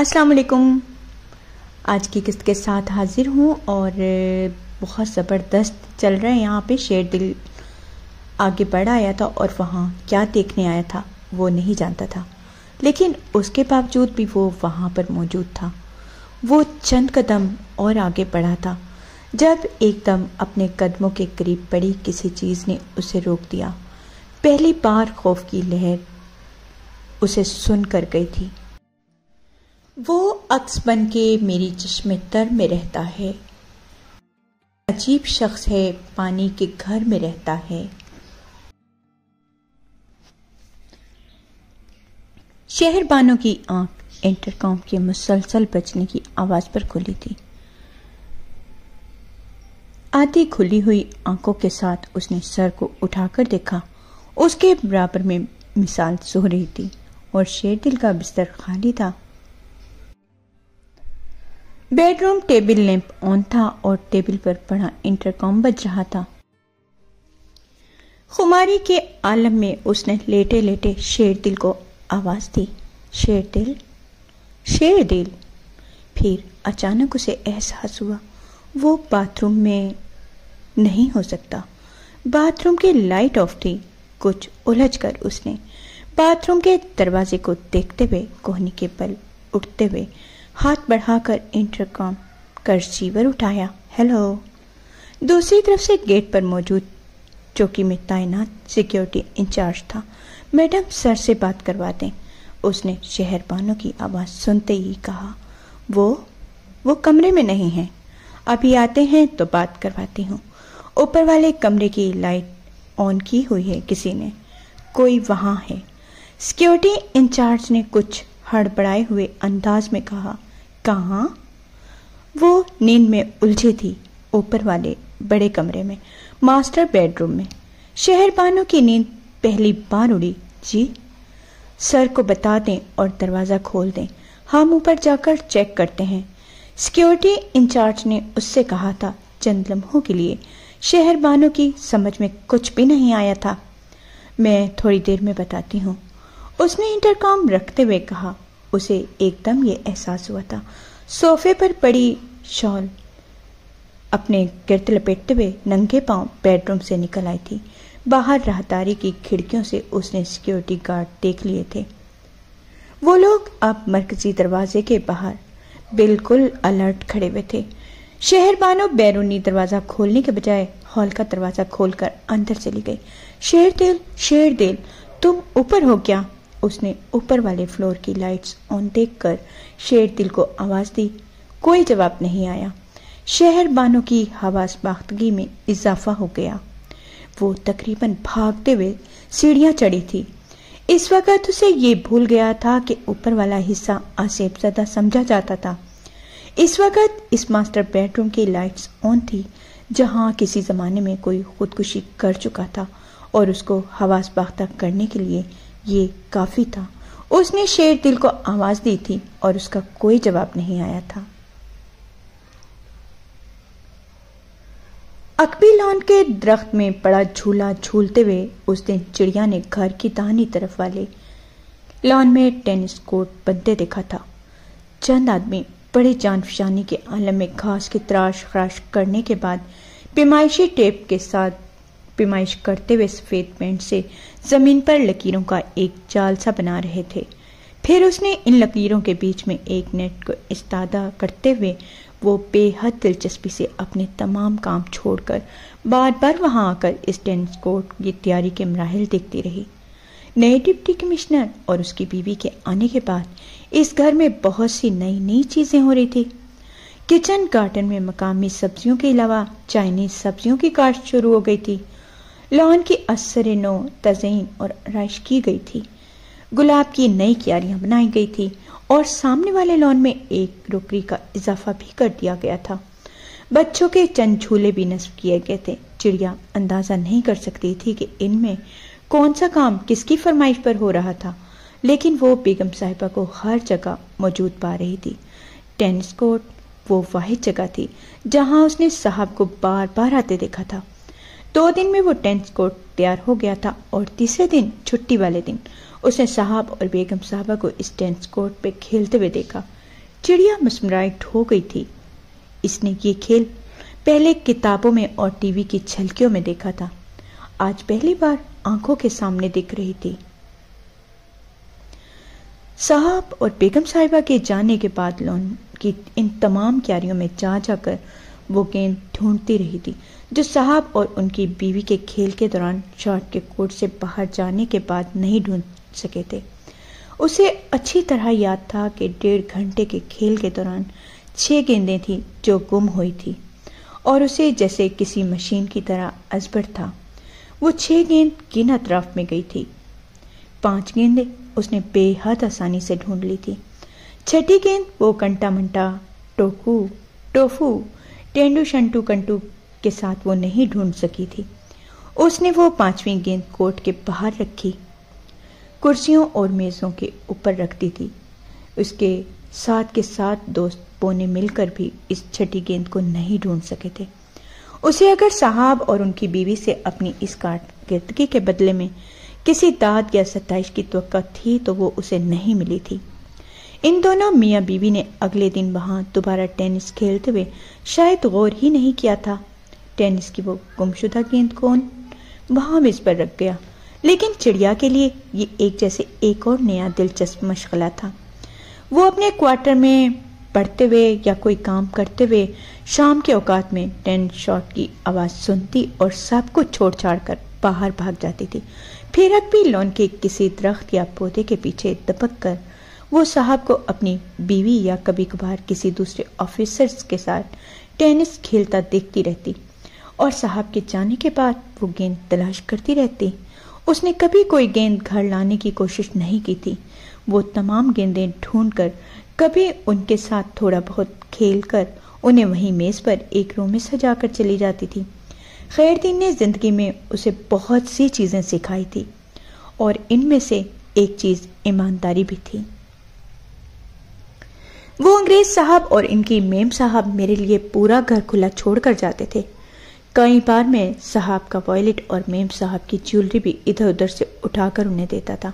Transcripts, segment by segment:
अस्सलाम वालेकुम आज की किस्त के साथ हाजिर हूँ और बहुत ज़बरदस्त चल रहा है यहाँ पे, शेर दिल आगे बढ़ आया था और वहाँ क्या देखने आया था, वो नहीं जानता था। लेकिन उसके बावजूद भी वो वहाँ पर मौजूद था। वो चंद कदम और आगे बढ़ा था। जब एकदम अपने कदमों के करीब पड़ी, किसी चीज़ ने उसे रोक दिया। पहली बार खौफ की लहर उसे सुन कर गई थी। वो अक्स बन के मेरी चश्मे तर में रहता है। अजीब शख्स है, पानी के घर में रहता है। शहरबानों की आँख इंटरकॉम के मुसलसल बचने की आवाज़ पर खुली थी। आधी खुली हुई आँखों के साथ उसने सर को उठाकर देखा। उसके बराबर में मिसाल सो रही थी और शेर दिल का बिस्तर खाली था। बेडरूम टेबल लैंप ऑन था और टेबल पर पड़ा इंटरकॉम बज रहा था। खुमारी के आलम में उसने लेटे लेटे शेर दिल को आवाज़ दी। शेर दिल? शेर दिल? फिर अचानक उसे एहसास हुआ, वो बाथरूम में नहीं हो सकता। बाथरूम की लाइट ऑफ़ थी, कुछ उलझ कर उसने बाथरूम के दरवाजे को देखते हुए कोहनी के बल उठते हुए हाथ बढ़ाकर इंटरकॉम कर रिसीवर उठाया। हेलो। दूसरी तरफ़ से गेट पर मौजूद चौकी में तैनात सिक्योरिटी इंचार्ज था, मैडम सर से बात करवा दें। उसने शहरबानों की आवाज़ सुनते ही कहा, वो वो कमरे में नहीं है। अभी आते हैं तो बात करवाती हूँ। ऊपर वाले कमरे की लाइट ऑन की हुई है किसी ने। कोई वहाँ है। सिक्योरिटी इंचार्ज ने कुछ हड़बड़ाए हुए अंदाज में कहा कहाँ? वो नींद में उलझी थी ऊपर वाले बड़े कमरे में, मास्टर बेडरूम में। शहरबानों की नींद पहली बार उड़ी, जी। सर को बता दें और दरवाज़ा खोल दें। हम ऊपर जाकर चेक करते हैं। सिक्योरिटी इंचार्ज ने उससे कहा था, चंद लम्हों के लिए। शहरबानों की समझ में कुछ भी नहीं आया था। मैं थोड़ी देर में बताती हूँ। उसने इंटरकॉम रखते हुए कहा उसे एकदम ये एहसास हुआ था। सोफे पर पड़ी शॉल अपने गिरत लपेटते हुए नंगे पाँव बेडरूम से निकल आई थी। बाहर राहदारी की खिड़कियों से उसने सिक्योरिटी गार्ड देख लिए थे। वो लोग अब मरकजी दरवाजे के बाहर बिल्कुल अलर्ट खड़े हुए थे। शहरबानो बैरूनी दरवाज़ा खोलने के बजाय हॉल का दरवाज़ा खोलकर अंदर चली गई। शेर दिल शेर दिल तुम ऊपर हो क्या? उसने ऊपर वाले फ्लोर की लाइट्स ऑन देखकर शेर दिल को आवाज़ दी। कोई जवाब नहीं आया। शहर बानों की हवास बाख्तगी में इजाफा हो गया। वो तकरीबन भागते हुए सीढ़ियाँ चढ़ी थी। इस वक्त उसे ये भूल गया था कि ऊपर वाला हिस्सा आसेब ज़्यादा समझा जाता था। इस वक्त इस मास्टर बेडरूम की लाइट्स ऑन थी, जहाँ किसी जमाने में कोई खुदकुशी कर चुका था और उसको हवास बाख्ता करने के लिए ये काफ़ी था। उसने शेर दिल को आवाज़ दी थी और उसका कोई जवाब नहीं आया था। अकबी लॉन के दरख्त में पड़ा झूला झूलते हुए उस दिन चिड़िया ने घर की दाहिनी तरफ़ वाले लॉन में टेनिस कोर्ट बनते देखा था। चंद आदमी बड़े जान फिशानी के आलम में घास की तराश खराश करने के बाद पिमाइशी टेप के साथ पिमाइश करते हुए सफ़ेद पेंट से ज़मीन पर लकीरों का एक जाल सा बना रहे थे। फिर उसने इन लकीरों के बीच में एक नेट को इस्तादा करते हुए वो बेहद दिलचस्पी से अपने तमाम काम छोड़कर बार बार वहाँ आकर इस टेनिस कोर्ट की तैयारी के मराहल देखती रही। नए डिप्टी कमिश्नर और उसकी बीवी के आने के बाद इस घर में बहुत सी नई नई चीज़ें हो रही थी। किचन गार्डन में मकामी सब्जियों के अलावा चाइनीज़ सब्जियों की काश्त शुरू हो गई थी। लॉन की असर नो तजीन और राइश की गई थी। गुलाब की नई क्यारियाँ बनाई गई थी और सामने वाले लॉन में एक रोकरी का इजाफा भी कर दिया गया था। बच्चों के चंद झूले भी नस्ब किए गए थे। चिड़िया अंदाज़ा नहीं कर सकती थी कि इनमें कौन सा काम किसकी फरमाइश पर हो रहा था, लेकिन वो बेगम साहिबा को हर जगह मौजूद पा रही थी। टेनिस कोर्ट वो वाहिद जगह थी, जहाँ उसने साहब को बार बार आते देखा था। दो दिन में वो टेनिस कोर्ट तैयार हो गया था और तीसरे दिन, छुट्टी वाले दिन, उसने साहब और बेगम साहबा को इस टेनिस कोर्ट पे खेलते हुए देखा। चिड़िया मुस्मराइट हो गई थी। इसने ये खेल पहले किताबों में और टीवी की छलकियों में देखा था। आज पहली बार आँखों के सामने दिख रही थी। साहब और बेगम साहिबा के जाने के बाद लोन की इन तमाम क्यारियों में जा जाकर वो गेंद ढूंढती रही थी। जो साहब और उनकी बीवी के खेल के दौरान शॉर्ट के कोर्ट से बाहर जाने के बाद नहीं ढूंढ सके थे। उसे अच्छी तरह याद था कि डेढ़ घंटे के खेल के दौरान छह गेंदें थी जो गुम हुई थी और उसे जैसे किसी मशीन की तरह अजबर था। वो छह गेंद किन अतराफ में गई थी। पाँच गेंदें उसने बेहद आसानी से ढूंढ ली थी। छठी गेंद वो कंटा मंटा टोकू, टोफू टेंडू शंटू कंटू के साथ वो नहीं ढूंढ सकी थी। उसने वो पांचवी गेंद कोर्ट के बाहर रखी। कुर्सियों और मेज़ों के ऊपर रखती थी। उसके साथ के साथ दोस्त पोने मिलकर भी इस छठी गेंद को नहीं ढूंढ सके थे। उसे अगर साहब और उनकी बीवी से अपनी इस कारकिर्दगी के बदले में किसी दाद या सत्ताइश की तो थी तो वो उसे नहीं मिली थी। इन दोनों मियाँ बीवी ने अगले दिन वहाँ दोबारा टेनिस खेलते हुए शायद गौर ही नहीं किया था। टेनिस की वो गुमशुदा गेंद कौन? वहाँ मिस पर रख गया। लेकिन चिड़िया के लिए ये एक जैसे एक और नया दिलचस्प मशगला था। वो अपने क्वार्टर में पढ़ते हुए या कोई काम करते हुए शाम के औकात में टेन शॉट की आवाज़ सुनती और सब कुछ छोड़ छाड़ कर बाहर भाग जाती थी। फिर भी लोन के किसी दरख्त या पौधे के पीछे दबक कर वो साहब को अपनी बीवी या कभी कभार किसी दूसरे ऑफिसर्स के साथ टेनिस खेलता देखती रहती और साहब के जाने के बाद वो गेंद तलाश करती रहती। उसने कभी कोई गेंद घर लाने की कोशिश नहीं की थी। वो तमाम गेंदें ढूंढकर कभी उनके साथ थोड़ा बहुत खेल कर उन्हें वहीं मेज पर एक रूम में सजाकर चली जाती थी। खैरदीन ने ज़िंदगी में उसे बहुत सी चीज़ें सिखाई थी और इनमें से एक चीज़ ईमानदारी भी थी। वो अंग्रेज़ साहब और इनकी मेम साहब मेरे लिए पूरा घर खुला छोड़कर जाते थे। कई बार मैं साहब का वॉयलेट और मेम साहब की ज्वेलरी भी इधर उधर से उठाकर उन्हें देता था।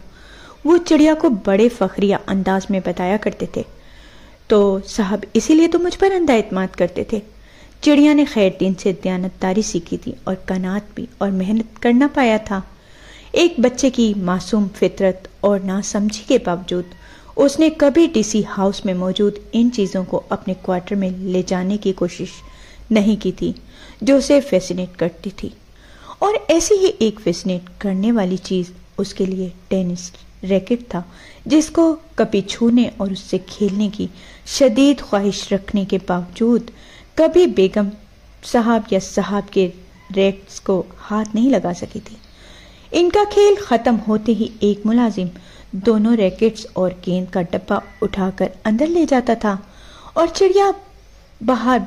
वो चिड़िया को बड़े फखरिया अंदाज में बताया करते थे। तो साहब इसीलिए तो मुझ पर अंधा इतमाद करते थे। चिड़िया ने खैर दिन से दयानतदारी सीखी थी और कनात भी और मेहनत करना पाया था। एक बच्चे की मासूम फितरत और नासमझी के बावजूद उसने कभी डीसी हाउस में मौजूद इन चीज़ों को अपने क्वार्टर में ले जाने की कोशिश नहीं की थी, जो उसे फैसिनेट करती थी। और ऐसी ही एक फैसिनेट करने वाली चीज़ उसके लिए टेनिस रैकेट था, जिसको कभी छूने और उससे खेलने की शदीद ख्वाहिश रखने के बावजूद कभी बेगम साहब या साहब के रैक्स को हाथ नहीं लगा सकी थी। इनका खेल खत्म होते ही एक मुलाजिम दोनों रैकेट्स और गेंद का डब्बा उठाकर अंदर ले जाता था और चिड़िया बाहर,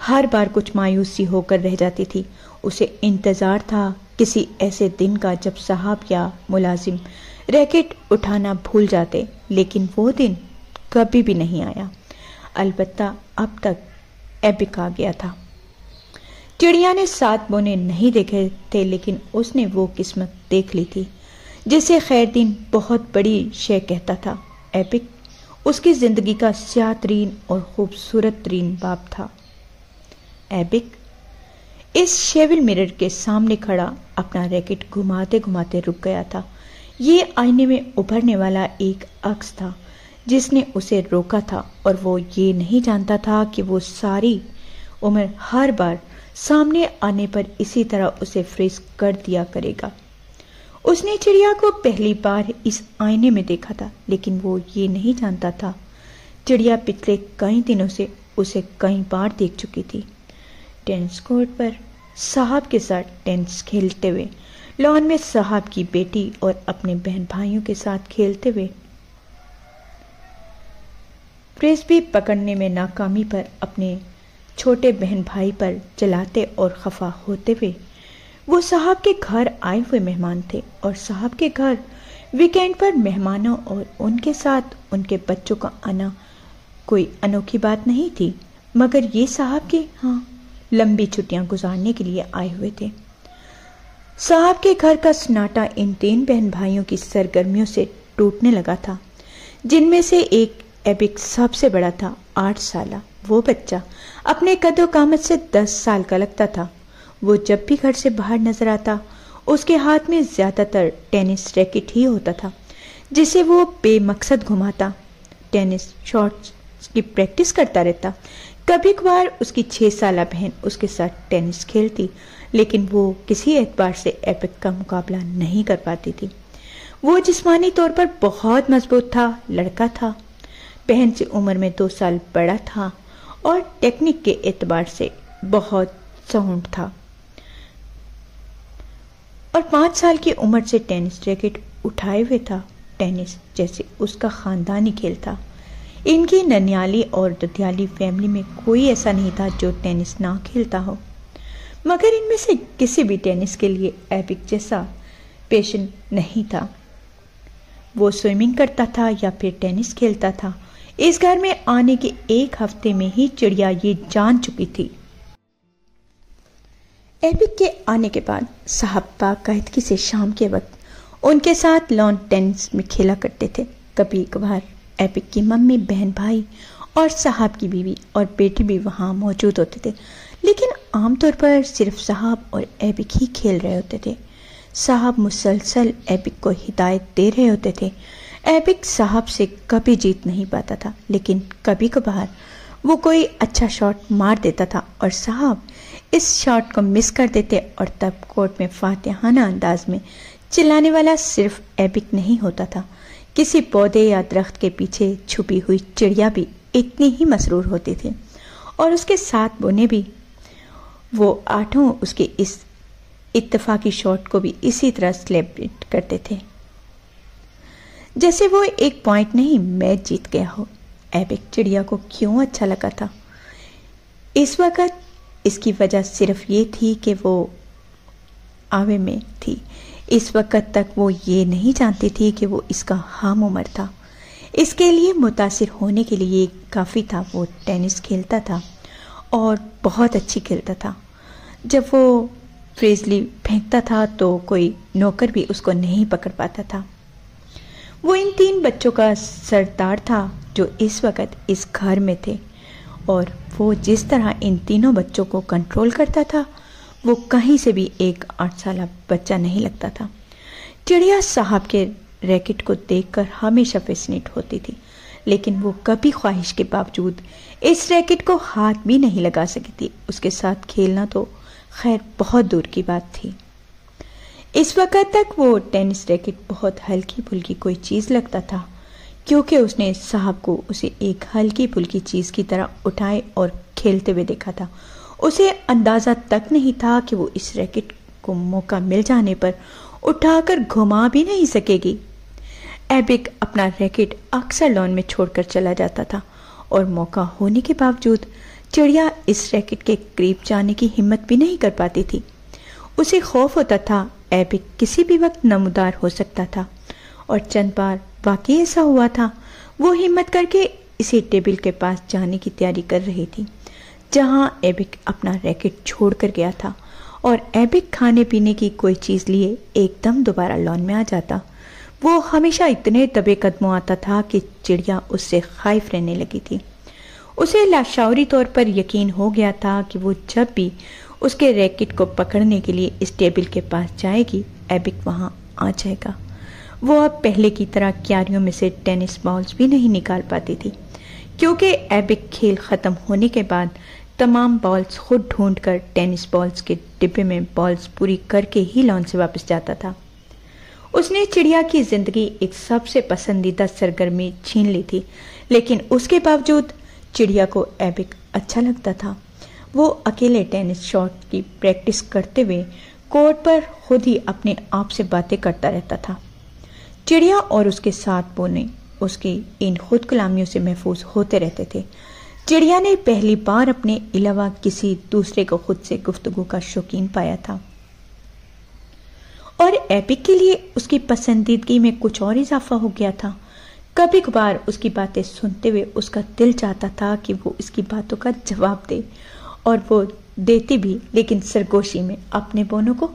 हर बार कुछ मायूसी होकर रह जाती थी। उसे इंतज़ार था किसी ऐसे दिन का जब साहब या मुलाजिम रैकेट उठाना भूल जाते, लेकिन वो दिन कभी भी नहीं आया। अलबत्ता अब तक एपिक आ गया था। चिड़िया ने सात बोने नहीं देखे थे, लेकिन उसने वो किस्मत देख ली थी। जिसे खैर दिन बहुत बड़ी शय कहता था, एपिक। उसकी ज़िंदगी का स्यातरीन और खूबसूरत तरीन बाप था। एबिक इस शेविल मिरर के सामने खड़ा अपना रैकेट घुमाते घुमाते रुक गया था। ये आईने में उभरने वाला एक अक्स था, जिसने उसे रोका था और वो ये नहीं जानता था कि वो सारी उम्र हर बार सामने आने पर इसी तरह उसे फ्रीज कर दिया करेगा। उसने चिड़िया को पहली बार इस आईने में देखा था, लेकिन वो ये नहीं जानता था। चिड़िया पिछले कई दिनों से उसे कई बार देख चुकी थी। टेनिस कोर्ट पर साहब के साथ टेनिस खेलते हुए, लॉन में साहब की बेटी और अपने बहन भाइयों के साथ खेलते हुए फ्रिस्बी पकड़ने में नाकामी पर अपने छोटे बहन भाई पर चलाते और खफा होते हुए वो साहब के घर आए हुए मेहमान थे और साहब के घर वीकेंड पर मेहमानों और उनके साथ उनके बच्चों का आना कोई अनोखी बात नहीं थी, मगर ये साहब के हाँ लंबी छुट्टियाँ गुजारने के लिए आए हुए थे। साहब के घर का सन्नाटा इन तीन बहन भाइयों की सरगर्मियों से टूटने लगा था, जिनमें से एक एबिक सबसे बड़ा था, आठ साल। वो बच्चा अपने कदो कामत से दस साल का लगता था। वो जब भी घर से बाहर नज़र आता, उसके हाथ में ज़्यादातर टेनिस रैकेट ही होता था, जिसे वो बेमकसद घुमाता। टेनिस शॉट्स की प्रैक्टिस करता रहता। कभी कभार उसकी छह साल बहन उसके साथ टेनिस खेलती, लेकिन वो किसी एतबार से एपिक का मुकाबला नहीं कर पाती थी। वो जिस्मानी तौर पर बहुत मज़बूत था, लड़का था। बहन से उम्र में दो साल बड़ा था और टेक्निक के एतबार से बहुत साउंड था। और पाँच साल की उम्र से टेनिस रैकेट उठाए हुए था। टेनिस जैसे उसका खानदानी खेल था। इनकी ननियाली और ददियाली फैमिली में कोई ऐसा नहीं था जो टेनिस ना खेलता हो। मगर इनमें से किसी भी टेनिस के लिए एपिक जैसा पेशन नहीं था। वो स्विमिंग करता था या फिर टेनिस खेलता था। इस घर में आने के एक हफ़्ते में ही चिड़िया ये जान चुकी थी। एबिक के आने के बाद साहब बाकायदगी से शाम के वक्त उनके साथ लॉन टेनिस में खेला करते थे। कभी कभार एपिक की मम्मी, बहन भाई और साहब की बीवी और बेटी भी वहाँ मौजूद होते थे। लेकिन आमतौर पर सिर्फ़ साहब और एपिक ही खेल रहे होते थे। साहब मुसलसल एपिक को हिदायत दे रहे होते थे। एपिक साहब से कभी जीत नहीं पाता था, लेकिन कभी कभार वो कोई अच्छा शॉट मार देता था और साहब, इस शॉट को मिस कर देते और तब कोर्ट में फातिहाना अंदाज में चिल्लाने वाला सिर्फ़ एपिक नहीं होता था। किसी पौधे या दरख्त के पीछे छुपी हुई चिड़िया भी इतनी ही मसरूर होती थी। और उसके साथ बोने भी। वो आठों उसके इस इत्तफाकी शॉट को भी इसी तरह सेलिब्रेट करते थे। जैसे वो एक पॉइंट नहीं, मैच जीत गया हो। एबिक चिड़िया को क्यों अच्छा लगा था? इस वक्त इसकी वजह सिर्फ़ ये थी कि वो आवे में थी। इस वक्त तक वो ये नहीं जानती थी कि वो इसका हम उम्र था। इसके लिए मुतासिर होने के लिए काफ़ी था। वो टेनिस खेलता था और बहुत अच्छी खेलता था। जब वो फ्रेजली फेंकता था तो कोई नौकर भी उसको नहीं पकड़ पाता था। वो इन तीन बच्चों का सरदार था। जो इस वक्त इस घर में थे। और वो जिस तरह इन तीनों बच्चों को कंट्रोल करता था, वो कहीं से भी एक आठ साल बच्चा नहीं लगता था। चिड़िया साहब के रैकेट को देखकर हमेशा फैसिनेट होती थी, लेकिन वो कभी ख्वाहिश के बावजूद इस रैकेट को हाथ भी नहीं लगा सकी थी। उसके साथ खेलना तो खैर बहुत दूर की बात थी। इस वक्त तक वो टेनिस रैकेट बहुत हल्की फुल्की कोई चीज़ लगता था। क्योंकि उसने साहब को उसे एक हल्की फुल्की चीज़ की तरह उठाए और खेलते हुए देखा था। उसे अंदाज़ा तक नहीं था कि वो इस रैकेट को मौका मिल जाने पर उठाकर घुमा भी नहीं सकेगी। एबिक अपना रैकेट अक्सर लॉन में छोड़कर चला जाता था और मौका होने के बावजूद चिड़िया इस रैकेट के करीब जाने की हिम्मत भी नहीं कर पाती थी। उसे खौफ होता था, एबिक किसी भी वक्त नमदार हो सकता था और चंद बार वाकई ऐसा हुआ था। वो हिम्मत करके इसी टेबल के पास जाने की तैयारी कर रही थी, जहाँ एबिक अपना रैकेट छोड़ कर गया था और एबिक खाने पीने की कोई चीज़ लिए एकदम दोबारा लॉन में आ जाता। वो हमेशा इतने दबे कदमों आता था कि चिड़िया उससे खाइफ रहने लगी थी। उसे लाशौरी तौर पर यकीन हो गया था कि वो जब भी उसके रैकेट को पकड़ने के लिए इस टेबल के पास जाएगी, एबिक वहाँ आ जाएगा। वो अब पहले की तरह क्यारियों में से टेनिस बॉल्स भी नहीं निकाल पाती थी। क्योंकि एबिक खेल ख़त्म होने के बाद तमाम बॉल्स खुद ढूंढकर टेनिस बॉल्स के डिब्बे में बॉल्स पूरी करके ही लॉन से वापस जाता था। उसने चिड़िया की ज़िंदगी एक सबसे पसंदीदा सरगर्मी छीन ली थी, लेकिन उसके बावजूद चिड़िया को एबिक अच्छा लगता था। वो अकेले टेनिस शॉट की प्रैक्टिस करते हुए कोर्ट पर खुद ही अपने आप से बातें करता रहता था। चिड़िया और उसके साथ बोने उसकी इन खुद गुलामियों से महफूज होते रहते थे। चिड़िया ने पहली बार अपने अलावा किसी दूसरे को खुद से गुफ्तगु का शौकीन पाया था। और एपिक के लिए उसकी पसंदीदगी में कुछ और इजाफा हो गया था। कभी कभार उसकी बातें सुनते हुए उसका दिल चाहता था कि वो इसकी बातों का जवाब दे और वो देती भी, लेकिन सरगोशी में अपने बोनों को।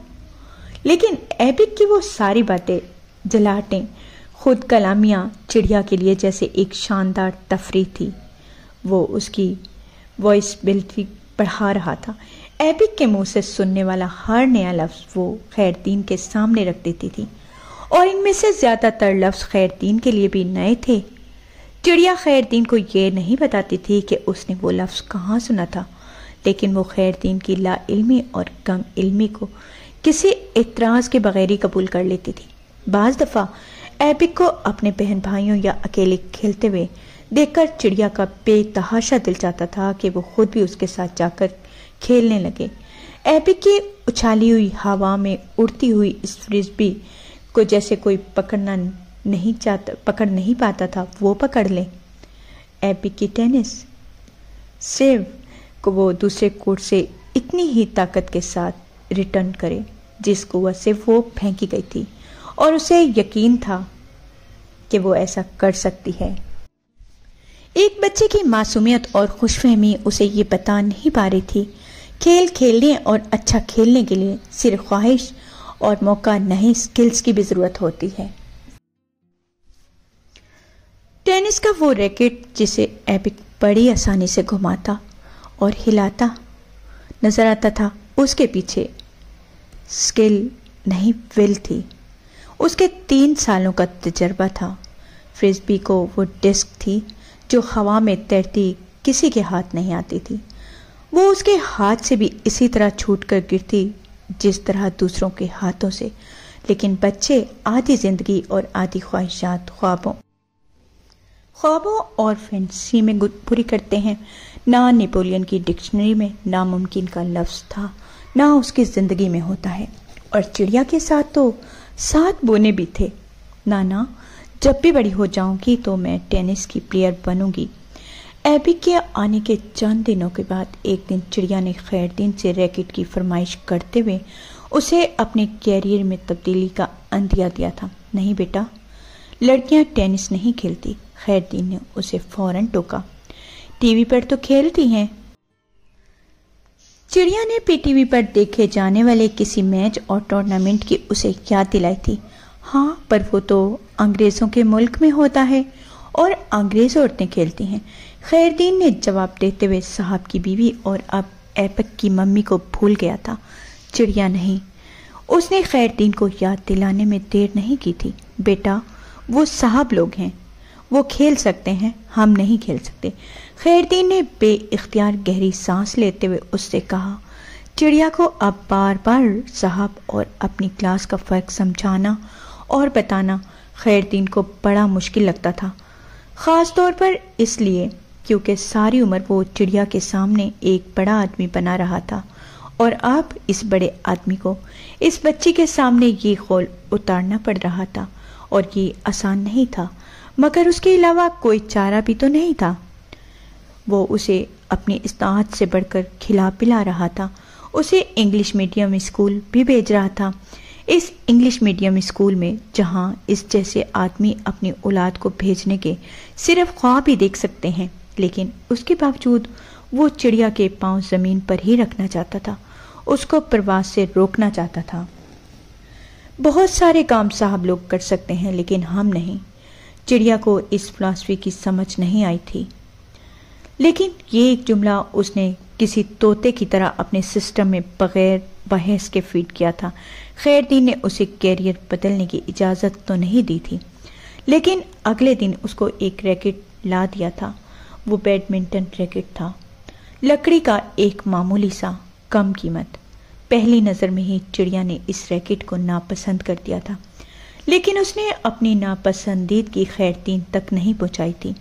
लेकिन एपिक की वो सारी बातें जलाहटें खुद कलामिया चिड़िया के लिए जैसे एक शानदार तफरी थी। वो उसकी वॉइस बिल्टी पढ़ा रहा था। एबिक के मुँह से सुनने वाला हर नया लफ्ज़ वो खैरदीन के सामने रख देती थी। और इनमें से ज़्यादातर लफ्ज़ खैरदीन के लिए भी नए थे। चिड़िया खैरदीन को ये नहीं बताती थी कि उसने वो लफ्ज़ कहाँ सुना था। लेकिन वो खैरदीन की ला इल्मी और कम इल्मी को किसी एतराज़ के बगैर ही कबूल कर लेती थी। बाज़ दफ़ा एपिक को अपने बहन भाइयों या अकेले खेलते हुए देखकर चिड़िया का बेतहाशा दिल चाहता था कि वो खुद भी उसके साथ जाकर खेलने लगे। एपिक की उछाली हुई हवा में उड़ती हुई इस फ्रिस्बी को जैसे कोई पकड़ना नहीं चाहता, पकड़ नहीं पाता था, वो पकड़ ले। एपिक की टेनिस सेव को वो दूसरे कोर्ट से इतनी ही ताकत के साथ रिटर्न करे जिस कुआ से वो फेंकी गई थी। और उसे यकीन था कि वो ऐसा कर सकती है। एक बच्चे की मासूमियत और खुशफहमी उसे ये बता नहीं पा रही थी। खेल खेलने और अच्छा खेलने के लिए सिर्फ़ ख्वाहिश और मौका नहीं स्किल्स की भी ज़रूरत होती है। टेनिस का वो रैकेट जिसे एपिक बड़ी आसानी से घुमाता और हिलाता नज़र आता था, उसके पीछे स्किल नहीं, विल थी। उसके तीन सालों का तजर्बा था। फ्रिस्बी को वो डिस्क थी, जो हवा में तैरती किसी के हाथ नहीं आती थी। वो उसके हाथ से भी इसी तरह छूट कर गिरती, जिस तरह दूसरों के हाथों से। लेकिन बच्चे आधी ज़िंदगी और आधी ख्वाहिशात, ख्वाबों। ख्वाबों और फैंसी में पूरी करते हैं। ना नेपोलियन की डिक्शनरी में नामुमकिन का लफ्ज़ था, ना उसकी ज़िंदगी में होता है। और चिड़िया के साथ तो सात बोने भी थे। नाना, जब भी बड़ी हो जाऊँगी तो मैं टेनिस की प्लेयर बनूँगी। एबी के आने के चंद दिनों के बाद एक दिन चिड़िया ने खैरदीन से रैकेट की फरमाइश करते हुए उसे अपने कैरियर में तब्दीली का अंदिया दिया था। नहीं बेटा, लड़कियाँ टेनिस नहीं खेलती, खैरदीन ने उसे फ़ौरन टोका। टीवी पर तो खेलती हैं। चिड़िया ने पीटीवी पर देखे जाने वाले किसी मैच और टूर्नामेंट की उसे याद दिलाई थी। हाँ पर वो तो अंग्रेज़ों के मुल्क में होता है और अंग्रेज़ औरतें खेलती हैं। खैरदीन ने जवाब देते हुए साहब की बीवी और अब एपक की मम्मी को भूल गया था। चिड़िया नहीं। उसने खैरदीन को याद दिलाने में देर नहीं की थी। बेटा, वो साहब लोग हैं। वो खेल सकते हैं, हम नहीं खेल सकते। खैरदीन ने बे इख्तियार गहरी सांस लेते हुए उससे कहा, चिड़िया को अब बार बार साहब और अपनी क्लास का फ़र्क समझाना और बताना खैरदीन को बड़ा मुश्किल लगता था, ख़ास तौर पर इसलिए क्योंकि सारी उम्र वो चिड़िया के सामने एक बड़ा आदमी बना रहा था और अब इस बड़े आदमी को इस बच्ची के सामने ये खोल उतारना पड़ रहा था और ये आसान नहीं था, मगर उसके अलावा कोई चारा भी तो नहीं था। वो उसे अपनी इस्तात से बढ़कर खिला पिला रहा था। उसे इंग्लिश मीडियम स्कूल भी भेज रहा था। इस इंग्लिश मीडियम स्कूल में जहाँ इस जैसे आदमी अपनी औलाद को भेजने के सिर्फ़ ख्वाब ही देख सकते हैं, लेकिन उसके बावजूद वो चिड़िया के पाँव ज़मीन पर ही रखना चाहता था। उसको प्रवास से रोकना चाहता था। बहुत सारे काम साहब लोग कर सकते हैं, लेकिन हम नहीं। चिड़िया को इस फिलासफी की समझ नहीं आई थी। लेकिन ये एक जुमला उसने किसी तोते की तरह अपने सिस्टम में बगैर बहस के फ़ीड किया था। खैरदीन ने उसे कैरियर बदलने की इजाज़त तो नहीं दी थी, लेकिन अगले दिन उसको एक रैकेट ला दिया था। वो बैडमिंटन रैकेट था। लकड़ी का एक मामूली सा कम कीमत। पहली नज़र में ही चिड़िया ने इस रैकेट को नापसंद कर दिया था, लेकिन उसने अपनी नापसंदीद नापसंदीदगी खैरतीन तक नहीं पहुंचाई थी।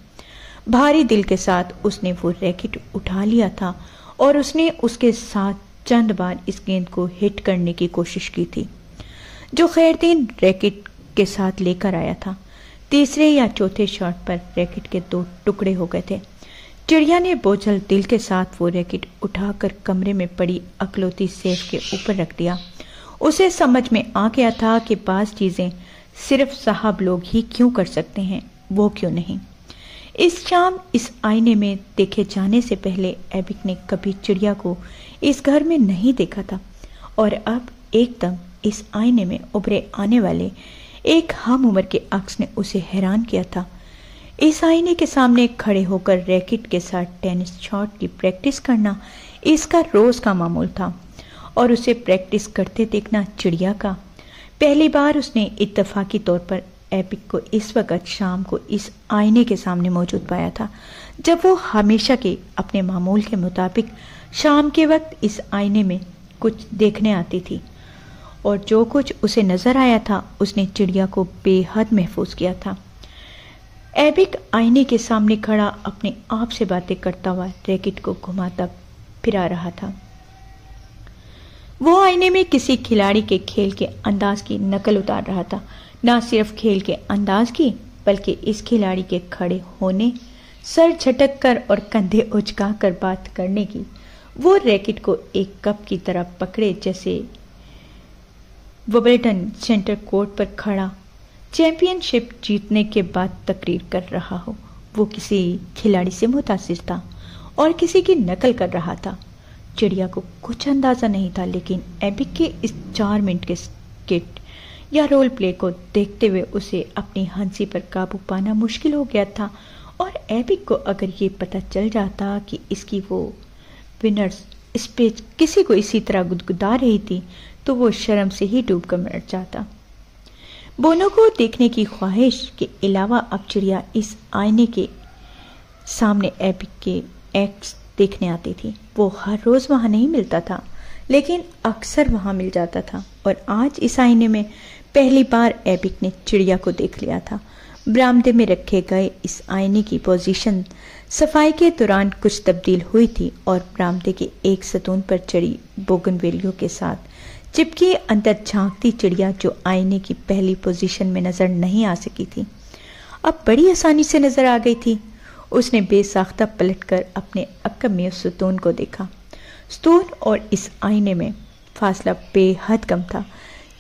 भारी दिल के साथ उसने वो रैकेट उठा लिया था और उसने उसके साथ चंद बार इस गेंद को हिट करने की कोशिश की थी, जो खैरतीन रैकेट के साथ लेकर आया था। तीसरे या चौथे शॉट पर रैकेट के दो टुकड़े हो गए थे। चिड़िया ने बोझल दिल के साथ वो रैकेट उठाकर कमरे में पड़ी अकलौती सेफ़ के ऊपर रख दिया। उसे समझ में आ गया था कि बाज चीज़ें सिर्फ़ साहब लोग ही क्यों कर सकते हैं, वो क्यों नहीं। इस शाम इस आईने में देखे जाने से पहले एबिक ने कभी चिड़िया को इस घर में नहीं देखा था। और अब एकदम इस आईने में उभरे आने वाले एक हम उम्र के अक्स ने उसे हैरान किया था। इस आईने के सामने खड़े होकर रैकेट के साथ टेनिस शॉट की प्रैक्टिस करना इसका रोज का मामूल था और उसे प्रैक्टिस करते देखना चिड़िया का। पहली बार उसने इत्तफाकी तौर पर एपिक को इस वक्त शाम को इस आईने के सामने मौजूद पाया था, जब वो हमेशा के अपने मामूल के मुताबिक शाम के वक्त इस आईने में कुछ देखने आती थी। और जो कुछ उसे नज़र आया था, उसने चिड़िया को बेहद महफूज किया था। एबिक आईने के सामने खड़ा अपने आप से बातें करता हुआ रैकेट को घुमाता फिरा रहा था। वो आईने में किसी खिलाड़ी के खेल के अंदाज की नकल उतार रहा था न सिर्फ़ खेल के अंदाज की, बल्कि इस खिलाड़ी के खड़े होने, सर झटक कर और कंधे उचका कर बात करने की, वो रैकेट को एक कप की तरह पकड़े जैसे वबल्टन सेंटर कोर्ट पर खड़ा, चैंपियनशिप जीतने के बाद तकरीर कर रहा हो। वो किसी खिलाड़ी से मुतासिर था और किसी की नकल कर रहा था। चिड़िया को कुछ अंदाज़ा नहीं था, लेकिन एबिक के इस चार मिनट के स्किट या रोल प्ले को देखते हुए उसे अपनी हँसी पर काबू पाना मुश्किल हो गया था और एबिक को अगर ये पता चल जाता कि इसकी वो विनर्स स्पीच किसी को इसी तरह गुदगुदा रही थी तो वो शर्म से ही डूब कर मर जाता। बोनो को देखने की ख्वाहिश के अलावा अब चिड़िया इस आईने के सामने एपिक के एक्स देखने आती थी। वो हर रोज वहाँ नहीं मिलता था, लेकिन अक्सर वहाँ मिल जाता था और आज इस आईने में पहली बार एबिक ने चिड़िया को देख लिया था। बरामदे में रखे गए इस आईने की पोजीशन, सफ़ाई के दौरान कुछ तब्दील हुई थी और बरामदे के एक सतून पर चढ़ी बोगनवेलियों के साथ चिपकी अंदर झांकती चिड़िया जो आईने की पहली पोजीशन में नज़र नहीं आ सकी थी, अब बड़ी आसानी से नज़र आ गई थी। उसने बेसाख्ता पलटकर अपने में उस को देखा। सुतून और इस आईने में फासला बेहद कम था।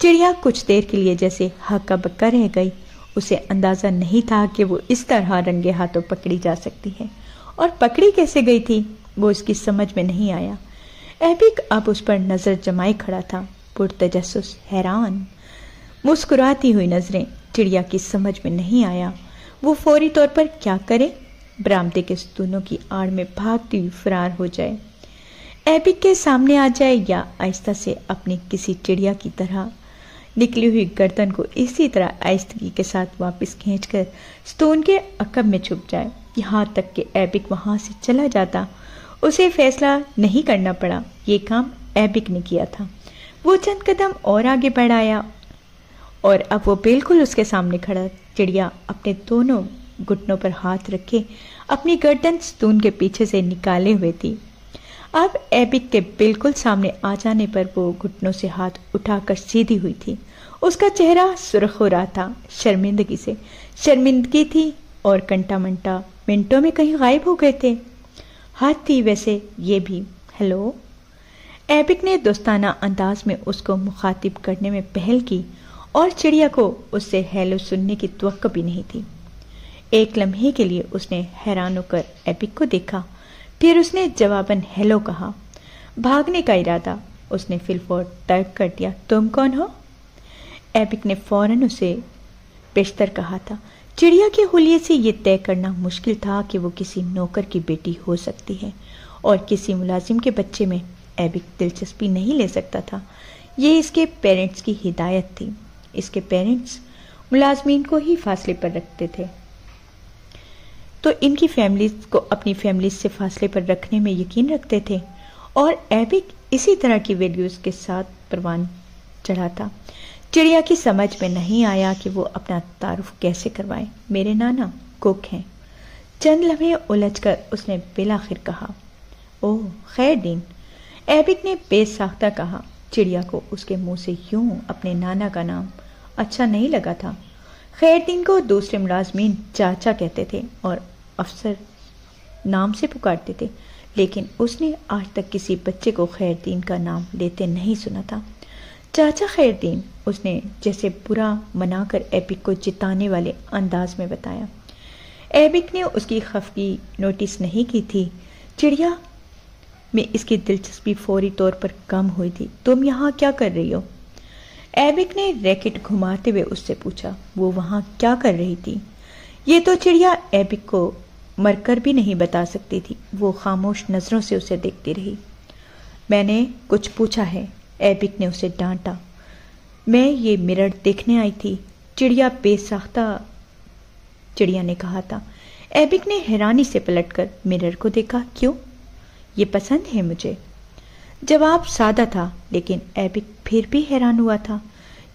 चिड़िया कुछ देर के लिए जैसे हक्का बक्का रह गई। उसे अंदाज़ा नहीं था कि वो इस तरह रंगे हाथों पकड़ी जा सकती है। और पकड़ी कैसे गई थी, वो उसकी समझ में नहीं आया। एबिक अब उस पर नज़र जमाए खड़ा था। पुरतजस हैरान। मुस्कुराती हुई नज़रें चिड़िया की समझ में नहीं आया। वो फौरी तौर पर क्या करे? बरामदे के स्तूनों की आड़ में भागती हुई फरार हो जाए। एबिक के सामने आ जाए या आहिस्ता से अपनी किसी चिड़िया की तरह निकली हुई गर्दन को इसी तरह आहिस्तगी के साथ वापस खींचकर स्तून के अकब में छुप जाए। यहाँ तक कि एबिक वहाँ से चला जाता। उसे फैसला नहीं करना पड़ा। ये काम एबिक ने किया था। वो चंद कदम और आगे बढ़ाया और अब वो बिल्कुल उसके सामने खड़ा। चिड़िया अपने दोनों घुटनों पर हाथ रखे अपनी गर्दन स्तून के पीछे से निकाले हुए थी। अब एबिक के बिल्कुल सामने आ जाने पर वो घुटनों से हाथ उठाकर सीधी हुई थी। उसका चेहरा सुरख हो रहा था, शर्मिंदगी से। शर्मिंदगी थी और कंटा मंटा मिनटों में कहीं गायब हो गए थे। हाथ थी वैसे ये भी, हेलो? एबिक ने दोस्ताना अंदाज में उसको मुखातिब करने में पहल की और चिड़िया को उससे हेलो सुनने की तो भी नहीं थी। एक लम्हे के लिए उसने हैरान होकर एपिक को देखा। फिर उसने जवाबन हेलो कहा। भागने का इरादा। उसने फिलफोर टाइप कर दिया, तुम कौन हो? एपिक ने फ़ौरन उसे पेशतर कहा था, चिड़िया के हुलिये से यह तय करना मुश्किल था कि वो किसी नौकर की बेटी हो सकती है और किसी मुलाजिम के बच्चे में एबिक दिलचस्पी नहीं ले सकता था। ये इसके पेरेंट्स की हिदायत थी। इसके पेरेंट्स मुलाजमीन को ही फासले पर रखते थे। तो इनकी फैमिली को अपनी फैमिली से फासले पर रखने में यकीन रखते थे और एबिक इसी तरह की वैल्यूज़ के साथ परवान चढ़ा था चिड़िया की समझ में नहीं आया कि वो अपना तारुफ कैसे करवाए। मेरे नाना कुक हैं। चंद लम्हे उलझ कर उसने बिलाखिर कहा, ओह, खैर दिन एबिक ने बेसाख्ता कहा, चिड़िया को उसके मुँह से यूँ अपने नाना का नाम अच्छा नहीं लगा था। खैर दिन को दूसरे मुलाजमीन चाचा कहते थे और अफसर नाम से पुकारते थे, लेकिन उसने आज तक किसी बच्चे को खैरदीन का नाम लेते नहीं सुना था। चाचा खैरदीन, उसने जैसे बुरा मनाकर एपिक को जिताने वाले अंदाज में बताया। एबिक ने उसकी खफगी नोटिस नहीं की थी। चिड़िया में इसकी दिलचस्पी फौरी तौर पर कम हुई थी। तुम यहाँ क्या कर रही हो? एबिक ने रैकेट घुमाते हुए उससे पूछा, वो वहाँ क्या कर रही थी? ये तो चिड़िया एबिक को मरकर भी नहीं बता सकती थी। वो खामोश नज़रों से उसे देखती रही। मैंने कुछ पूछा है, एबिक ने उसे डांटा। मैं ये मिरर देखने आई थी। चिड़िया बेसाख्ता, चिड़िया ने कहा था। एबिक ने हैरानी से पलटकर मिरर को देखा। क्यों? ये पसंद है मुझे। जवाब सादा था, लेकिन एबिक फिर भी हैरान हुआ था।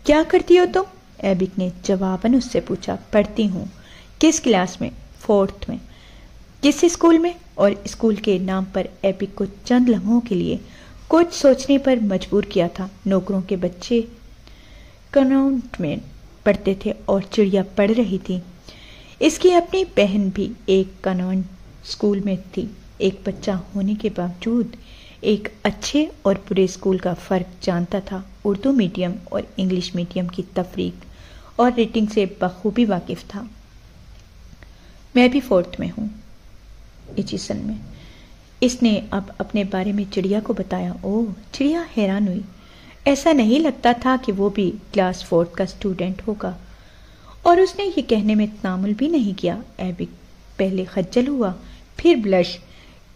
क्या करती हो तुम? तो? एबिक ने जवाबन उससे पूछा। पढ़ती हूँ। किस क्लास में? फोर्थ में। किस स्कूल में? और स्कूल के नाम पर एपिक को चंद लम्हों के लिए कुछ सोचने पर मजबूर किया था। नौकरों के बच्चे कनाउंट में पढ़ते थे और चिड़िया पढ़ रही थी। इसकी अपनी बहन भी एक कनॉन्ट स्कूल में थी। एक बच्चा होने के बावजूद एक अच्छे और बुरे स्कूल का फ़र्क जानता था। उर्दू मीडियम और इंग्लिश मीडियम की तफरीक और रेटिंग से बखूबी वाकिफ था। मैं भी फोर्थ में हूँ। इचिसन में। इसने अब अपने बारे में चिड़िया को बताया ओह चिड़िया हैरान हुई। ऐसा नहीं लगता था कि वो भी क्लास फोर्थ का स्टूडेंट होगा। और उसने ये कहने में तामुल भी नहीं किया। एबिक पहले खज्जल हुआ, फिर ब्लश।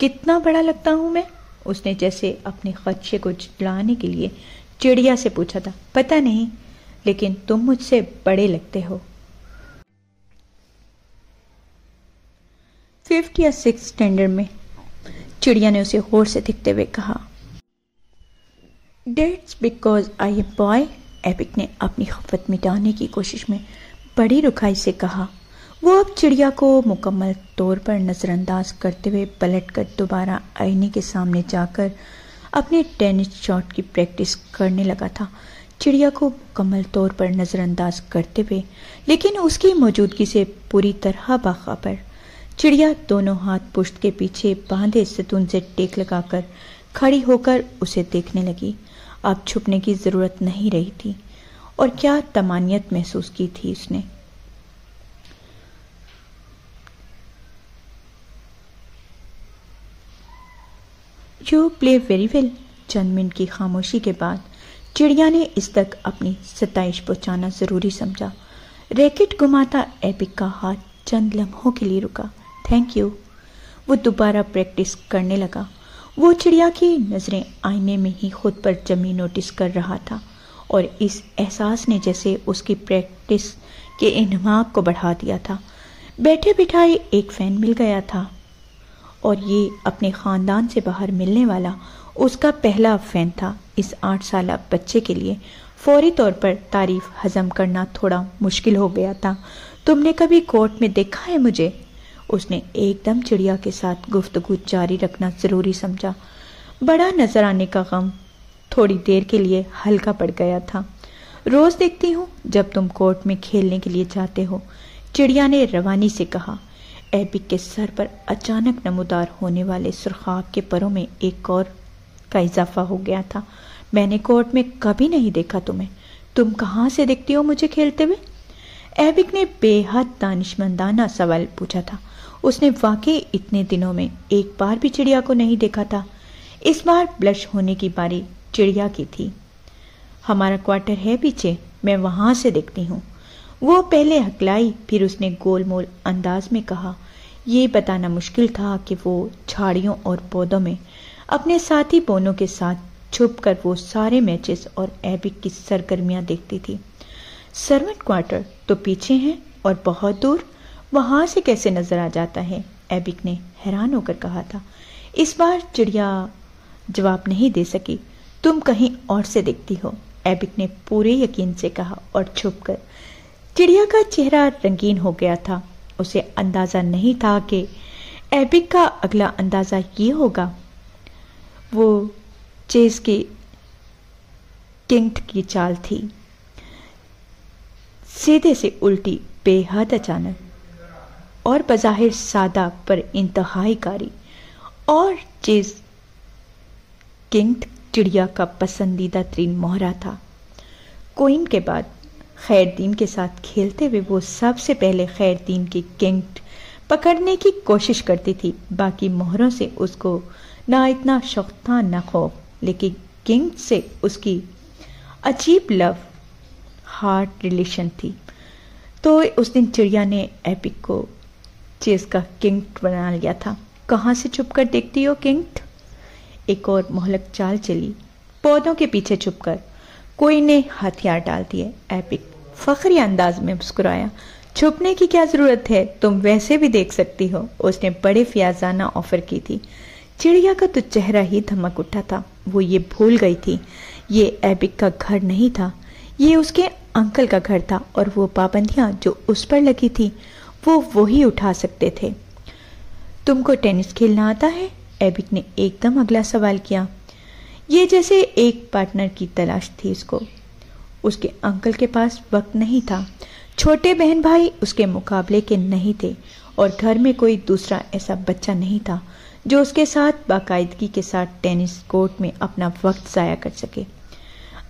कितना बड़ा लगता हूँ मैं? उसने जैसे अपने खदशे को जुटाने के लिए चिड़िया से पूछा था। पता नहीं, लेकिन तुम मुझसे बड़े लगते हो। फिफ्थ या सिक्स स्टैंडर्ड में। चिड़िया ने उसे होर से दिखते हुए कहा that's because I a boy epic ने अपनी खपत मिटाने की कोशिश में बड़ी रुखाई से कहा। वो अब चिड़िया को मुकम्मल तौर पर नज़रअंदाज करते हुए पलट कर दोबारा आईने के सामने जाकर अपने टेनिस शॉट की प्रैक्टिस करने लगा था। चिड़िया को मुकम्मल तौर पर नज़रअंदाज करते हुए, लेकिन उसकी मौजूदगी से पूरी तरह बाखबर चिड़िया दोनों हाथ पुष्ट के पीछे बांधे सतून से टेक लगाकर खड़ी होकर उसे देखने लगी। अब छुपने की ज़रूरत नहीं रही थी और क्या तमानियत महसूस की थी उसने। यू प्ले वेरी वेल चंद मिनट की खामोशी के बाद चिड़िया ने इस तक अपनी सताइश पहुंचाना ज़रूरी समझा। रैकेट घुमाता एपिक का हाथ चंद लम्हों के लिए रुका। थैंक यू वो दोबारा प्रैक्टिस करने लगा। वो चिड़िया की नज़रें आईने में ही खुद पर जमी नोटिस कर रहा था और इस एहसास ने जैसे उसकी प्रैक्टिस के इन्माक को बढ़ा दिया था। बैठे बिठाए एक फ़ैन मिल गया था और ये अपने ख़ानदान से बाहर मिलने वाला उसका पहला फ़ैन था इस आठ साल बच्चे के लिए। फौरी तौर पर तारीफ़ हजम करना थोड़ा मुश्किल हो गया था। तुमने कभी कोर्ट में देखा है मुझे? उसने एकदम चिड़िया के साथ गुफ्तगु जारी रखना ज़रूरी समझा। बड़ा नज़र आने का गम थोड़ी देर के लिए हल्का पड़ गया था। रोज़ देखती हूँ जब तुम कोर्ट में खेलने के लिए जाते हो, चिड़िया ने रवानी से कहा। एपिक के सर पर अचानक नमोदार होने वाले सुरखाब के परों में एक और का इजाफा हो गया था। मैंने कोर्ट में कभी नहीं देखा तुम्हें। तुम कहाँ से देखती हो मुझे खेलते हुए? एबिक ने बेहद दानिशमंदाना सवाल पूछा था। उसने वाकई इतने दिनों में एक बार भी चिड़िया को नहीं देखा था। इस बार ब्लश होने की बारी चिड़िया की थी। हमारा क्वार्टर है पीछे, मैं वहाँ से देखती हूँ। वो पहले हकलाई फिर उसने गोलमोल अंदाज में कहा, ये बताना मुश्किल था कि वो झाड़ियों और पौधों में अपने साथी बोनों के साथ छुप कर वो सारे मैचेस और एबिक की सरगर्मियाँ देखती थी। सर्वेंट क्वार्टर तो पीछे हैं और बहुत दूर। वहाँ से कैसे नज़र आ जाता है? एबिक ने हैरान होकर कहा था। इस बार चिड़िया जवाब नहीं दे सकी। तुम कहीं और से देखती हो एबिक ने पूरे यकीन से कहा और छुप कर। चिड़िया का चेहरा रंगीन हो गया था। उसे अंदाज़ा नहीं था कि एबिक का अगला अंदाज़ा ये होगा। वो चेस की किंग की चाल थी। सीधे से उल्टी बेहद अचानक। और बज़ाहिर सादा पर इंतहाई कारी और चेस किंग चिड़िया का पसंदीदा तरीन मोहरा था। कोइन के बाद खैरदीन के साथ खेलते हुए वो सबसे पहले खैरदीन की किंग पकड़ने की कोशिश करती थी। बाकी मोहरों से उसको ना इतना शौक था, ना खौफ, लेकिन किंग से उसकी अजीब लव, हार्ट रिलेशन थी। तो उस दिन चिड़िया ने एपिक को चेस का किंग बना लिया था। कहाँ से छुप कर देखती हो किंग? एक और मोहलक चाल चली। पौधों के पीछे छुपकर। कोई ने हथियार डाल दिए। एपिक फखरी अंदाज में मुस्कुराया। छुपने की क्या ज़रूरत है? तुम वैसे भी देख सकती हो। उसने बड़े फियाजाना ऑफ़र की थी। चिड़िया का तो चेहरा ही धमक उठा था। वो ये भूल गई थी। ये एबिक का घर नहीं था। ये उसके अंकल का घर था और वो पाबंदियाँ जो उस पर लगी थी। वो वही उठा सकते थे। तुमको टेनिस खेलना आता है? एबिक ने एकदम अगला सवाल किया। ये जैसे एक पार्टनर की तलाश थी उसको। उसके अंकल के पास वक्त नहीं था। छोटे बहन भाई उसके मुकाबले के नहीं थे और घर में कोई दूसरा ऐसा बच्चा नहीं था जो उसके साथ बाकायदगी के साथ टेनिस कोर्ट में अपना वक्त ज़ाया कर सके।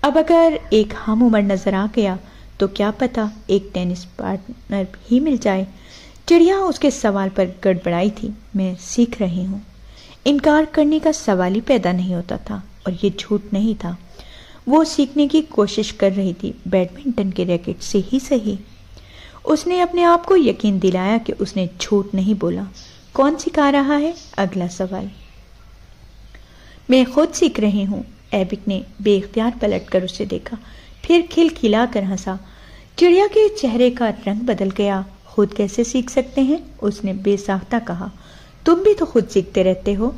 अब अगर एक हम उम्र नज़र आ गया तो क्या पता एक टेनिस पार्टनर ही मिल जाए। चिड़िया उसके सवाल पर गड़बड़ाई थी। मैं सीख रही हूँ। इनकार करने का सवाल ही पैदा नहीं होता था और ये झूठ नहीं था। वो सीखने की कोशिश कर रही थी, बैडमिंटन के रैकेट से ही सही। उसने अपने आप को यकीन दिलाया कि उसने झूठ नहीं बोला। कौन सिखा रहा है? अगला सवाल। मैं खुद सीख रही हूँ, एबिक ने बेख्तियार पलट कर उसे देखा। फिर खिल खिला कर हंसा। चिड़िया के चेहरे का रंग बदल गया। खुद कैसे सीख सकते हैं? उसने बेसाख्ता कहा, तुम भी तो खुद सीखते रहते हो।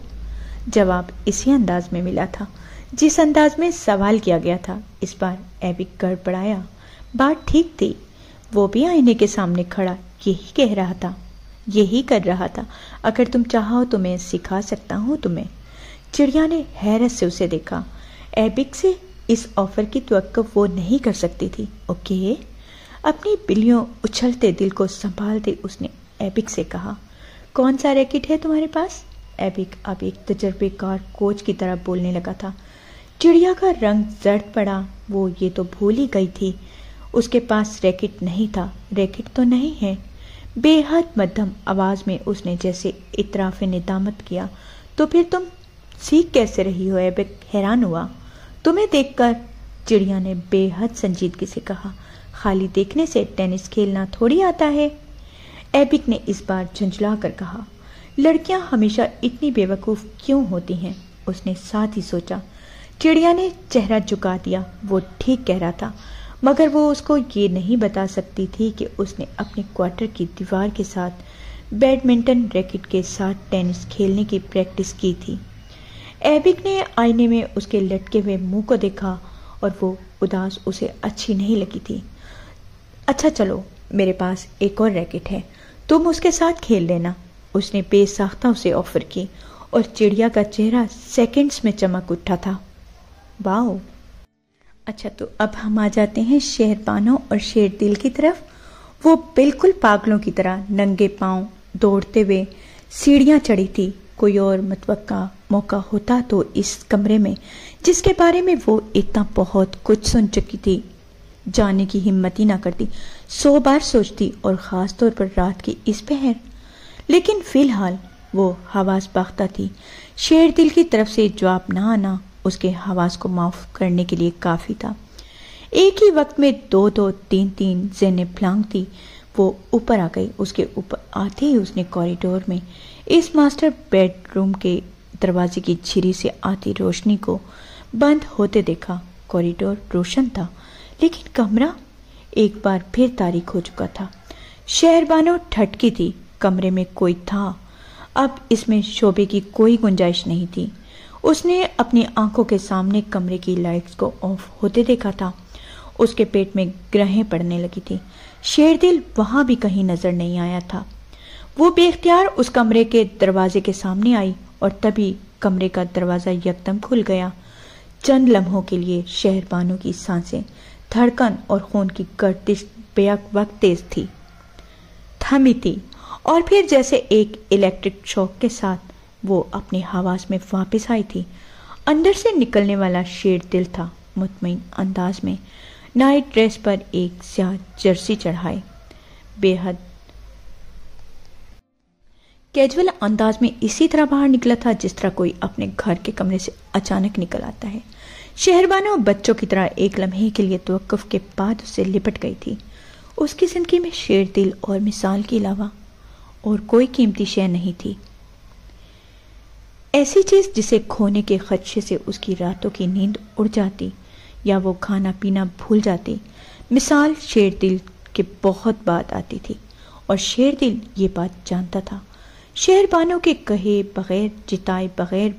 जवाब इसी अंदाज में मिला था, जिस अंदाज में सवाल किया गया था। इस बार एबिक गड़बड़ाया। बात ठीक थी। वो भी आईने के सामने खड़ा, यही कह रहा था। यही कर रहा था। अगर तुम चाहो तो मैं सिखा सकता हूँ तुम्हें। चिड़िया ने हैरत से उसे देखा। एबिक से इस ऑफ़र की तो वो नहीं कर सकती थी, ओके? अपनी बिल्लियों उछलते दिल को संभालते उसने एबिक से कहा, कौन सा रैकेट है तुम्हारे पास? एबिक अब एक तजर्बेकार कोच की तरह बोलने लगा था। चिड़िया का रंग जर्द पड़ा, वो ये तो भूल ही गई थी। उसके पास रैकेट नहीं था, रैकेट तो नहीं है। बेहद मध्यम आवाज़ में उसने जैसे इतराफ निदामत किया तो फिर तुम सीख कैसे रही हो, एबिक? हैरान हुआ? तुम्हें देखकर चिड़िया ने बेहद संजीदगी से कहा खाली देखने से टेनिस खेलना थोड़ी आता है। एबिक ने इस बार झुंझला कर कहा, लड़कियाँ हमेशा इतनी बेवकूफ़ क्यों होती हैं? उसने साथ ही सोचा, चिड़िया ने चेहरा झुका दिया, वो ठीक कह रहा था, मगर वो उसको ये नहीं बता सकती थी कि उसने अपने क्वार्टर की दीवार के साथ बैडमिंटन रैकेट के साथ टेनिस खेलने की प्रैक्टिस की थी। एबिक ने आईने में उसके लटके हुए मुँह को देखा और वो उदास, उसे अच्छी नहीं लगी थी। अच्छा चलो, मेरे पास एक और रैकेट है। तुम उसके साथ खेल लेना। उसने बेसाख्ता उसे ऑफ़र की और चिड़िया का चेहरा सेकंड्स में चमक उठा था। वाओ। अच्छा तो अब हम आ जाते हैं शेर पानों और शेर दिल की तरफ़। वो बिल्कुल पागलों की तरह नंगे पाँव दौड़ते हुए सीढ़ियाँ चढ़ी थी। कोई और मतवक्का मौका होता तो इस कमरे में, जिसके बारे में वो इतना बहुत कुछ सुन चुकी थी। जाने की हिम्मत ही ना करती। सौ बार सोचती और ख़ास तौर पर रात की इस पहर। लेकिन फ़िलहाल वो हवास बाख्ता थी। शेर दिल की तरफ़ से जवाब ना आना उसके हवास को माफ़ करने के लिए काफ़ी था। एक ही वक्त में दो दो तीन तीन जेने फ्लांग थी। वो ऊपर आ गई। उसके ऊपर आते ही उसने कॉरिडोर में इस मास्टर बेडरूम के दरवाजे की छिरी से आती रोशनी को बंद होते देखा। कॉरिडोर रोशन था। लेकिन कमरा एक बार फिर तारीख हो चुका था। शहरबानो ठटकी थी, कमरे में कोई था। अब इसमें शोबे की कोई गुंजाइश नहीं थी। उसने अपनी आँखों के सामने कमरे की लाइट्स को ऑफ़ होते देखा था। उसके पेट में ग्रहें पड़ने लगी थी। शेरदिल वहाँ भी कहीं नज़र नहीं आया था। वो बेख्तियार उस कमरे के दरवाजे के सामने आई और तभी कमरे का दरवाज़ा यकदम खुल गया। चंद लम्हों के लिए शहरबानों की साँसें धड़कन और खून की गर्दिश वक्त तेज थी। थमी थी और फिर जैसे एक इलेक्ट्रिक शॉक के साथ वो अपने हवास में वापस आई थी। अंदर से निकलने वाला शेर दिल था मुतमिन अंदाज में। नाइट ड्रेस पर एक स्याह जर्सी चढ़ाए बेहद कैजुअल अंदाज में इसी तरह बाहर निकला था जिस तरह कोई अपने घर के कमरे से अचानक निकल आता है। शहरबानो बच्चों की तरह एक लम्हे के लिए तवक्फ के बाद उससे लिपट गई थी। उसकी ज़िंदगी में शेर दिल और मिसाल के अलावा और कोई कीमती शय नहीं थी। ऐसी चीज़ जिसे खोने के खदशे से उसकी रातों की नींद उड़ जाती या वो खाना पीना भूल जाती, मिसाल शेर दिल के बहुत बात आती थी और शेर दिल ये बात जानता था। शेरबानों के कहे बगैर, जिताए बगैर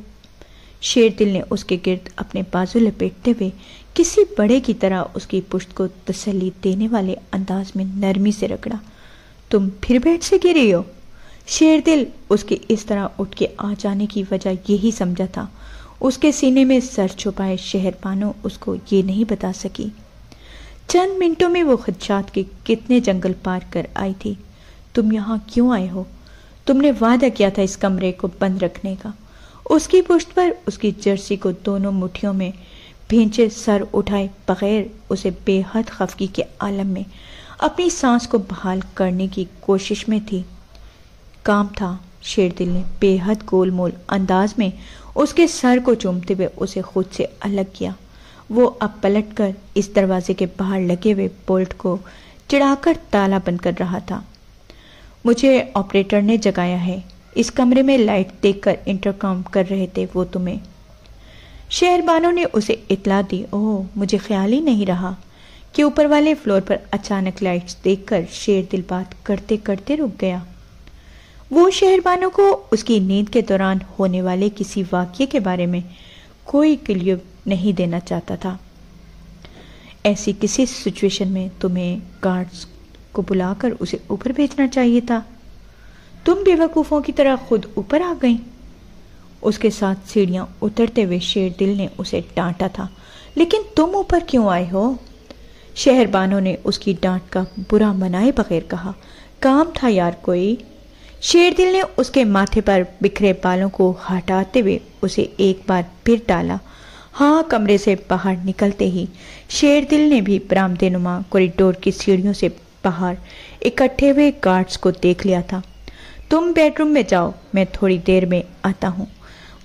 शेर दिल ने उसके गिर्द अपने बाजू लपेटते हुए किसी बड़े की तरह उसकी पुश्त को तसली देने वाले अंदाज में नरमी से रगड़ा। तुम फिर बेड से गिरी हो? शेर दिल उसके इस तरह उठ के आ जाने की वजह यही समझा था। उसके सीने में सर छुपाए शहर पानो उसको ये नहीं बता सकी। चंद मिनटों में वो खदशात के कितने जंगल पार कर आई थी। तुम यहाँ क्यों आए हो? तुमने वादा किया था इस कमरे को बंद रखने का। उसकी पुष्ट पर उसकी जर्सी को दोनों मुठियों में भेंचे सर उठाए बगैर उसे बेहद खफगी के आलम में अपनी सांस को बहाल करने की कोशिश में थी। काम था शेर दिल ने बेहद गोलमोल अंदाज में उसके सर को चूमते हुए उसे खुद से अलग किया। वो अब पलट कर इस दरवाजे के बाहर लगे हुए बोल्ट को चिड़ाकर ताला बंद कर रहा था। मुझे ऑपरेटर ने जगाया है। इस कमरे में लाइट देखकर इंटरकॉम कर रहे थे वो तुम्हें। शहरबानों ने उसे इतला दी, ओह, मुझे ख्याल ही नहीं रहा कि ऊपर वाले फ्लोर पर अचानक लाइट्स देखकर शेर दिल बात करते करते रुक गया। वो शहरबानों को उसकी नींद के दौरान होने वाले किसी वाक्य के बारे में कोई क्लियर नहीं देना चाहता था। ऐसी किसी सिचुएशन में तुम्हें गार्ड्स को बुलाकर उसे ऊपर भेजना चाहिए था। तुम बेवकूफ़ों की तरह खुद ऊपर आ गई। उसके साथ सीढ़ियाँ उतरते हुए शेर दिल ने उसे डांटा था, लेकिन तुम ऊपर क्यों आए हो? शहरबानों ने उसकी डांट का बुरा मनाए बगैर कहा, काम था यार कोई। शेर दिल ने उसके माथे पर बिखरे बालों को हटाते हुए उसे एक बार फिर डाला। हाँ कमरे से बाहर निकलते ही शेर दिल ने भी बरामदे नुमा कॉरिडोर की सीढ़ियों से बाहर इकट्ठे हुए गार्ड्स को देख लिया था। तुम बेडरूम में जाओ, मैं थोड़ी देर में आता हूँ।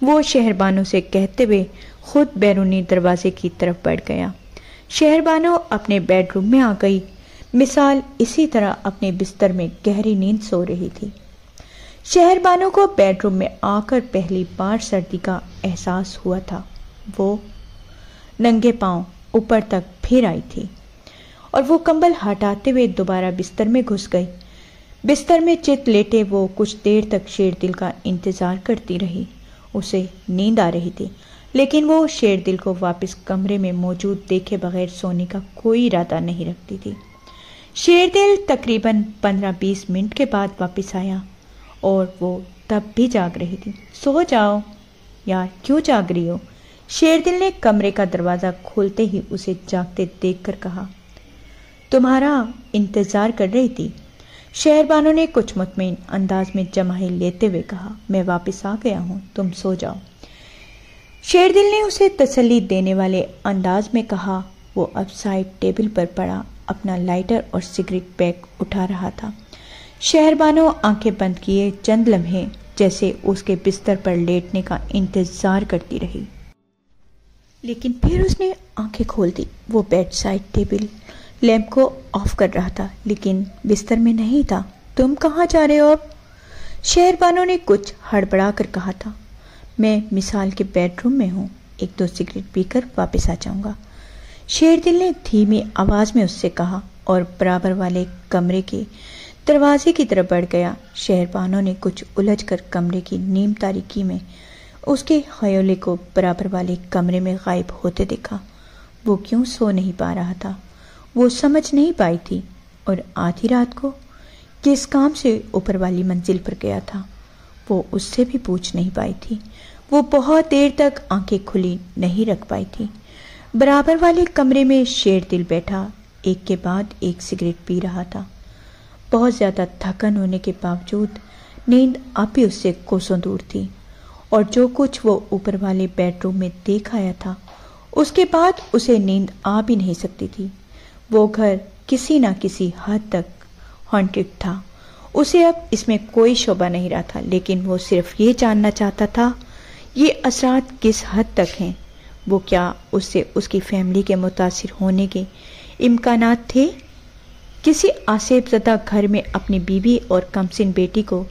वो शहरबानों से कहते हुए खुद बैरूनी दरवाजे की तरफ़ बढ़ गया। शहरबानो अपने बेडरूम में आ गई। मिसाल इसी तरह अपने बिस्तर में गहरी नींद सो रही थी। शहरबानों को बेडरूम में आकर पहली बार सर्दी का एहसास हुआ था। वो नंगे पाँव ऊपर तक फिर आई थी और वो कंबल हटाते हुए दोबारा बिस्तर में घुस गई। बिस्तर में चित लेटे वो कुछ देर तक शेर दिल का इंतज़ार करती रही। उसे नींद आ रही थी, लेकिन वो शेर दिल को वापस कमरे में मौजूद देखे बगैर सोने का कोई इरादा नहीं रखती थी। शेर दिल तकरीबन पंद्रह बीस मिनट के बाद वापस आया और वो तब भी जाग रही थी। सो जाओ, यार क्यों जाग रही हो? शेर दिल ने कमरे का दरवाज़ा खोलते ही उसे जागते देखकर कहा, तुम्हारा इंतज़ार कर रही थी? शहरबानों ने कुछ मुतमिन अंदाज में जमाही लेते हुए कहा, मैं वापस आ गया हूँ, तुम सो जाओ। शेरदिल ने उसे तसल्ली देने वाले अंदाज में कहा, वो अब साइड टेबल पर पड़ा, अपना लाइटर और सिगरेट पैक उठा रहा था। शहरबानो आँखें बंद किए चंद लम्हे, जैसे उसके बिस्तर पर लेटने का इंतज़ार करती रही। लेकिन फिर उसने आँखें खोल दी, वो बेड साइड टेबल लैंप को ऑफ़ कर रहा था, लेकिन बिस्तर में नहीं था। तुम कहाँ जा रहे हो अब? शहरबानों ने कुछ हड़बड़ा कर कहा था। मैं मिसाल के बेडरूम में हूँ। एक दो सिगरेट पीकर वापस आ जाऊँगा। शेरदिल ने धीमी आवाज़ में उससे कहा और बराबर वाले कमरे के दरवाजे की तरफ़ बढ़ गया। शहरबानों ने कुछ उलझ कर कमरे की नीम तारीकी में उसके खयोले को बराबर वाले कमरे में गायब होते देखा। वो क्यों सो नहीं पा रहा था? वो समझ नहीं पाई थी और आधी रात को किस काम से ऊपर वाली मंजिल पर गया था, वो उससे भी पूछ नहीं पाई थी। वो बहुत देर तक आँखें खुली नहीं रख पाई थी। बराबर वाले कमरे में शेर दिल बैठा, एक के बाद एक सिगरेट पी रहा था। बहुत ज़्यादा थकन होने के बावजूद नींद आप ही उससे कोसों दूर थी और जो कुछ वो ऊपर वाले बेडरूम में देख आया था, उसके बाद उसे नींद आ भी नहीं सकती थी। वो घर किसी ना किसी हद तक हॉन्टेड था। उसे अब इसमें कोई शोभा नहीं रहा था, लेकिन वो सिर्फ़ ये जानना चाहता था, ये असरात किस हद तक हैं? वो क्या उससे उसकी फैमिली के मुतासर होने के इम्कान थे? किसी आसेबजदा घर में अपनी बीवी और कमसिन बेटी को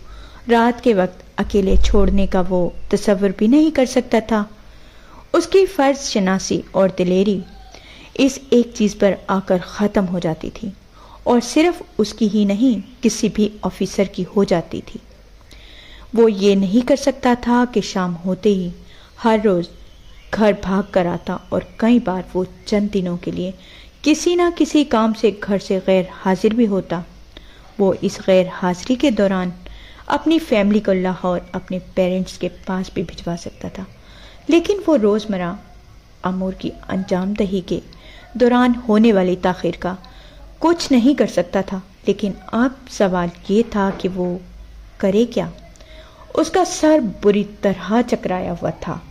रात के वक्त अकेले छोड़ने का वो तस्वर भी नहीं कर सकता था। उसकी फ़र्ज़ शनासी और दिलेरी इस एक चीज़ पर आकर ख़त्म हो जाती थी, और सिर्फ़ उसकी ही नहीं, किसी भी ऑफिसर की हो जाती थी। वो ये नहीं कर सकता था कि शाम होते ही हर रोज़ घर भाग कर आता और कई बार वो चंद दिनों के लिए किसी ना किसी काम से घर से गैर हाजिर भी होता। वो इस गैर हाजिरी के दौरान अपनी फैमिली को लाहौर अपने पेरेंट्स के पास भी भिजवा सकता था। लेकिन वो रोज़मर्रा अमूर की अंजाम दही के दौरान होने वाली तखिर का कुछ नहीं कर सकता था, लेकिन अब सवाल ये था कि वो करे क्या? उसका सर बुरी तरह चकराया हुआ था।